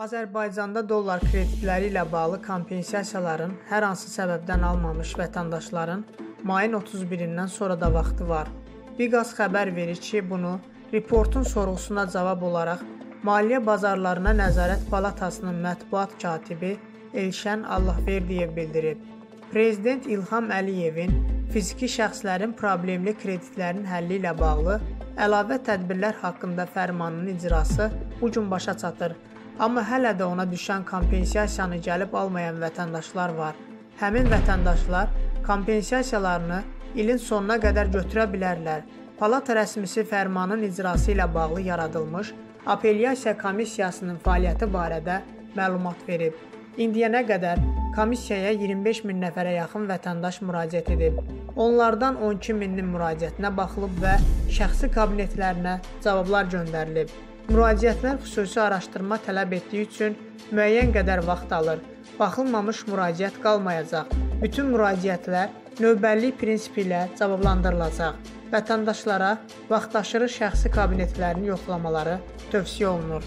Azərbaycanda dollar kreditləri ilə bağlı kompensasiyaların hər hansı səbəbdən almamış vətəndaşların mayın 31-dən sonra da vaxtı var. Biqaz xəbər verir ki, bunu reportun sorğusuna cavab olaraq Maliyyə Bazarlarına Nəzarət Palatasının mətbuat katibi Elşən Allahverdiyev bildirib. Prezident İlham Əliyevin fiziki şəxslərin problemli kreditlərin həlli ilə bağlı əlavə tədbirlər haqqında fərmanının icrası bu gün başa çatır. Amma hələ də ona düşən kompensasiyanı gəlib almayan vətəndaşlar var. Həmin vətəndaşlar kompensasiyalarını ilin sonuna qədər götürə bilərlər. Palata rəsmisi fərmanın icrası ilə bağlı yaradılmış apellyasiya komissiyasının fəaliyyəti barədə məlumat verib. İndiyənə qədər komissiyaya 25 min nəfərə yaxın vətəndaş müraciət edib. Onlardan 12 minin müraciətinə baxılıb və şəxsi kabinetlərinə cavablar göndərilib. Müraciətlər xüsusi araşdırma tələb etdiyi üçün müəyyən qədər vaxt alır. Baxılmamış müraciət qalmayacaq. Bütün müraciətlər növbəllik prinsipi ilə cavablandırılacaq. Vətəndaşlara vaxtaşırı şəxsi kabinetlərini yoxlamaları tövsiyə olunur.